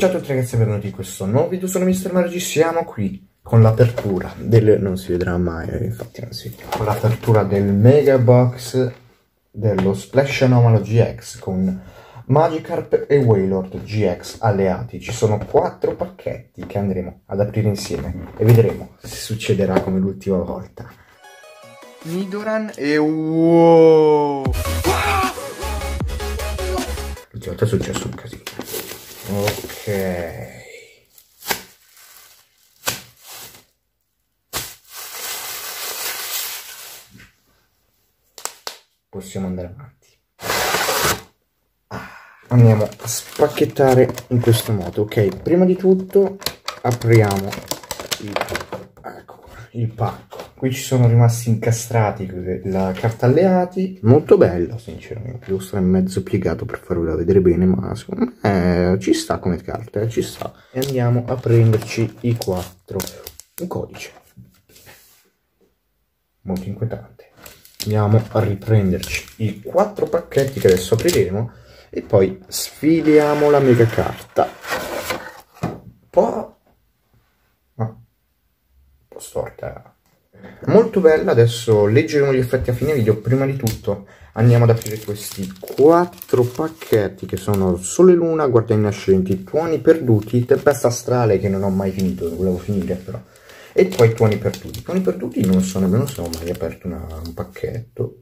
Ciao a tutti ragazzi e benvenuti in questo nuovo video, sono Mr. Margi, siamo qui con l'apertura del... non si vedrà mai, eh, infatti non si vede, con l'apertura del Mega Box dello Splash Anomalo GX con Magikarp e Wailord GX alleati. Ci sono quattro pacchetti che andremo ad aprire insieme e vedremo se succederà come l'ultima volta. Nidoran e wow! L'ultima volta è successo un casino. Possiamo andare avanti. Ah, andiamo a spacchettare in questo modo. Ok, prima di tutto apriamo il, ecco, il pacco. Qui ci sono rimasti incastrati la carta alleati, molto bella sinceramente, devo stare mezzo piegato per farvela vedere bene, ma secondo me ci sta come carta, eh, ci sta. E andiamo a prenderci i quattro, un codice, molto inquietante. Andiamo a riprenderci i quattro pacchetti che adesso apriremo e poi sfiliamo la mega carta. Po'... Ah, un po' storta molto bella adesso leggeremo gli effetti a fine video prima di tutto andiamo ad aprire questi quattro pacchetti che sono sole luna guardiani nascenti tuoni perduti tempesta astrale che non ho mai finito volevo finire però. E poi tuoni perduti. Tuoni perduti non so nemmeno se ho mai aperto una, un pacchetto.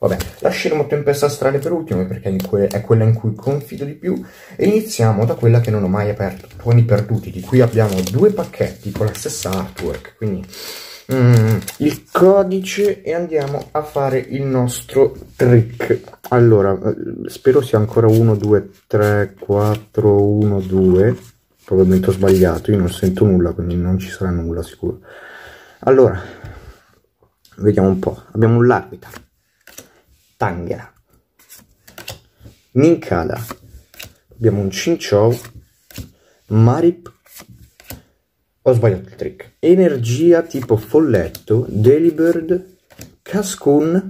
Vabbè, lasceremo Tempesta Astrale per ultimo perché è quella in cui confido di più. E iniziamo da quella che non ho mai aperto, Tuoni Perduti, di cui abbiamo due pacchetti con la stessa artwork, quindi mm, il codice e andiamo a fare il nostro trick. Allora, eh, spero sia ancora 1, 2, 3, 4, 1, 2. Probabilmente ho sbagliato, io non sento nulla, quindi non ci sarà nulla sicuro. Allora, vediamo un po'. Abbiamo un Larvitar, Tanghera, Ninkada, abbiamo un Chinchou, Marip ho sbagliato il trick. Energia tipo folletto, Delibird, Cascun,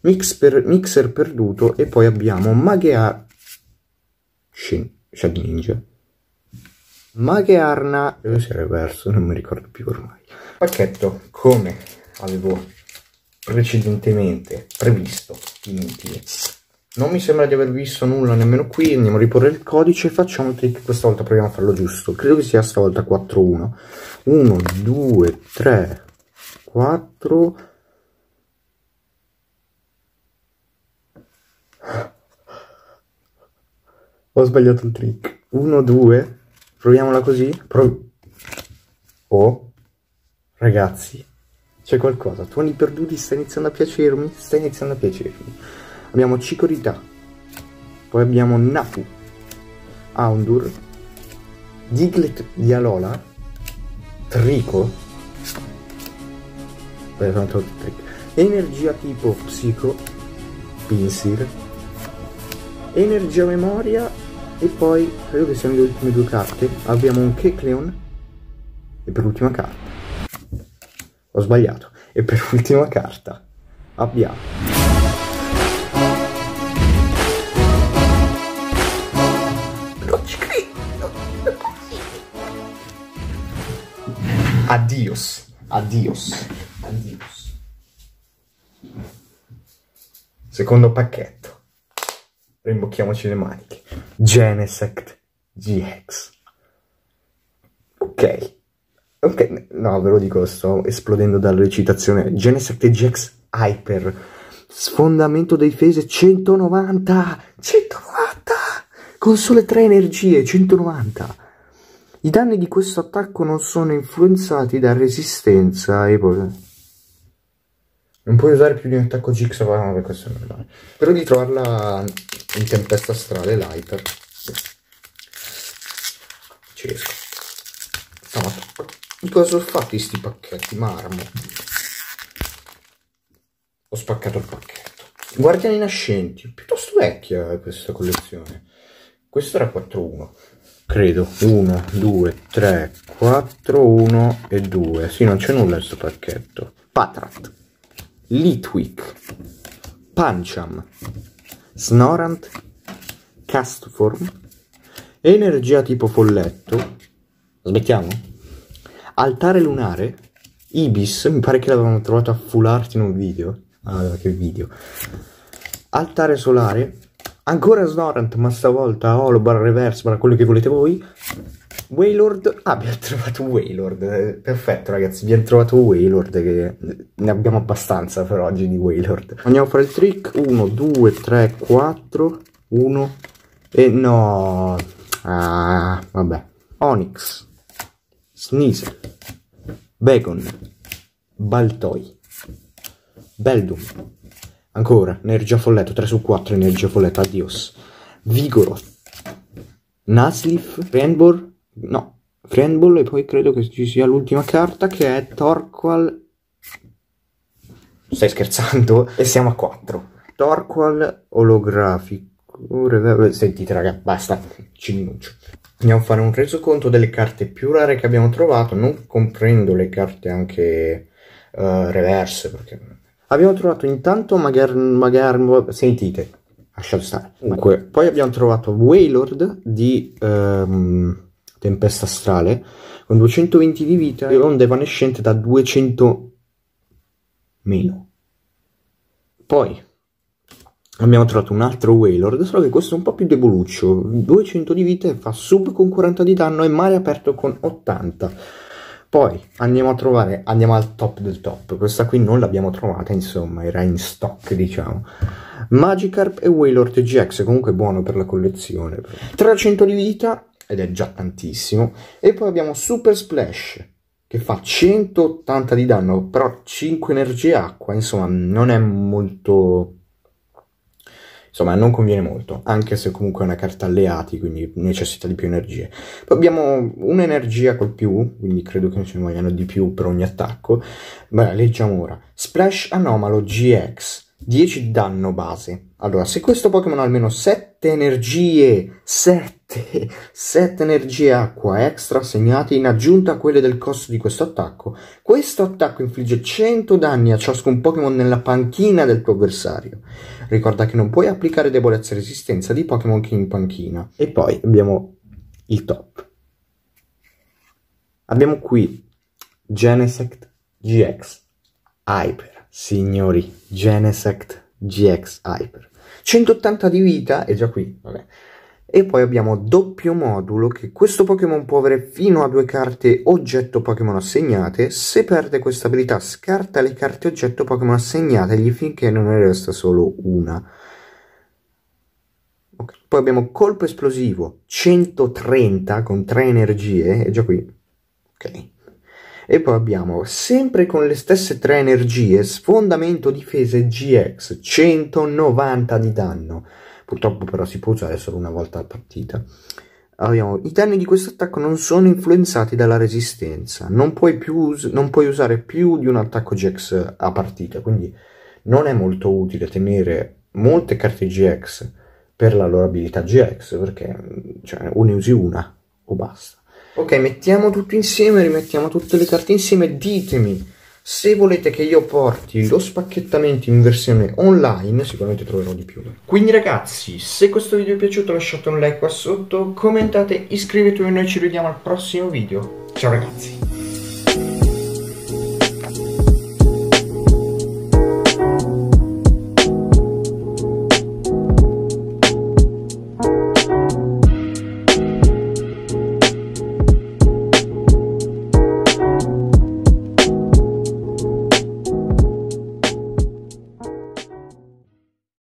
mix per, Mixer perduto e poi abbiamo Magear... Shin, Shad Ninja. Magearna... Dove si è reverso? Non mi ricordo più ormai. Pacchetto, come avevo precedentemente previsto inutile non mi sembra di aver visto nulla nemmeno qui, andiamo a riporre il codice e facciamo il trick, questa volta proviamo a farlo giusto. Credo che sia stavolta 4-1. 1, 2, 3, 4... Ho sbagliato il trick. 1, 2, proviamola così. Pro... Oh, ragazzi, c'è qualcosa. Tuoni perduti sta iniziando a piacermi, sta iniziando a piacermi. Abbiamo Cicorità, poi abbiamo Nafu, Aundur, Diglett di Alola, Trico, energia tipo Psico, Pinsir, energia memoria e poi credo che siano le ultime due carte. Abbiamo un Kecleon e per l'ultima carta. Ho sbagliato. E per l'ultima carta abbiamo Adios. Adios. Adios. Secondo pacchetto. Rimbocchiamoci le maniche. Genesect GX. Ok. Ok, no, ve lo dico, sto esplodendo dalla recitazione. Genesect GX Hyper. Sfondamento dei fese 190. 190. Con sole 3 energie, 190. I danni di questo attacco non sono influenzati da resistenza e poi... Non puoi usare più di un attacco Gix, ma vabbè, questo è normale. Spero di trovarla in tempesta astrale l'hyper. Ci riesco. No, cosa sono fatti sti pacchetti? Marmo. Ho spaccato il pacchetto. Guardiani nascenti. Piuttosto vecchia questa collezione. Questo era 4-1 credo 1 2 3 4 1 e 2 sì non c'è nulla in questo pacchetto Patrat Litwick Pancham Snorant Castform Energia tipo folletto. Smettiamo? Altare lunare. Ibis, mi pare che l'avevamo trovato a full art in un video. Ah, che video. Altare solare. Ancora Snorant, ma stavolta reverse barra quello che volete voi. Waylord. Ah, abbiamo trovato Waylord. Perfetto, ragazzi. Abbiamo trovato Waylord. Che ne abbiamo abbastanza per oggi di Waylord. Andiamo a fare il trick. 1, 2, 3, 4. 1. E no. Ah, vabbè. Onyx. Sneasel. Bacon. Baltoi. Beldum. Ancora. Energia folletto. 3 su 4. Energia folletto. Adios. Vigoro. Naslif. Rainbow. No, Friendball e poi credo che ci sia l'ultima carta che è Torqual. Stai scherzando? E siamo a 4. Torqual olografico. Sentite raga, basta, ci minuncio. Andiamo a fare un resoconto delle carte più rare che abbiamo trovato, non comprendo le carte anche uh, reverse, perché... Abbiamo trovato intanto magari, magari sentite, lasciate stare. Comunque, poi abbiamo trovato Waylord di... Um, tempesta astrale, con 220 di vita e onda evanescente da 200 meno. Poi abbiamo trovato un altro Wailord, solo che questo è un po' più deboluccio, 200 di vita e fa sub con 40 di danno e mare aperto con 80. Poi andiamo a trovare, andiamo al top del top, questa qui non l'abbiamo trovata, insomma, era in stock, diciamo. Magikarp e Wailord GX, comunque buono per la collezione. 300 di vita ed è già tantissimo. E poi abbiamo Super Splash che fa 180 di danno, però 5 energie acqua, insomma non è molto... Insomma, non conviene molto, anche se comunque è una carta alleati, quindi necessita di più energie. Poi abbiamo un'energia col più, quindi credo che ce ne vogliano di più per ogni attacco. Beh, leggiamo ora. Splash Anomalo GX 10 danno base. Allora, se questo Pokémon ha almeno 7 energie, 7, 7 energie acqua extra assegnate in aggiunta a quelle del costo di questo attacco, questo attacco infligge 100 danni a ciascun Pokémon nella panchina del tuo avversario. Ricorda che non puoi applicare debolezza e resistenza di Pokémon che in panchina. E poi abbiamo il top. Abbiamo qui Genesect GX Hyper signori, Genesect GX Hyper. 180 di vita, è già qui, vabbè. E poi abbiamo doppio modulo che questo Pokémon può avere fino a due carte oggetto Pokémon assegnate. Se perde questa abilità scarta le carte oggetto Pokémon assegnategli finché non ne resta solo una. Okay. Poi abbiamo colpo esplosivo 130 con 3 energie, è già qui. Ok. E poi abbiamo, sempre con le stesse tre energie, sfondamento difese GX, 190 di danno. Purtroppo però si può usare solo una volta a partita. Abbiamo, I danni di questo attacco non sono influenzati dalla resistenza. Non puoi, più, non puoi usare più di un attacco GX a partita, quindi non è molto utile tenere molte carte GX per la loro abilità GX, perché cioè, ne usi una o basta. Ok, mettiamo tutto insieme, rimettiamo tutte le carte insieme, ditemi se volete che io porti lo spacchettamento in versione online, sicuramente troverò di più. Quindi ragazzi, se questo video vi è piaciuto lasciate un like qua sotto, commentate, iscrivetevi e noi ci vediamo al prossimo video. Ciao ragazzi!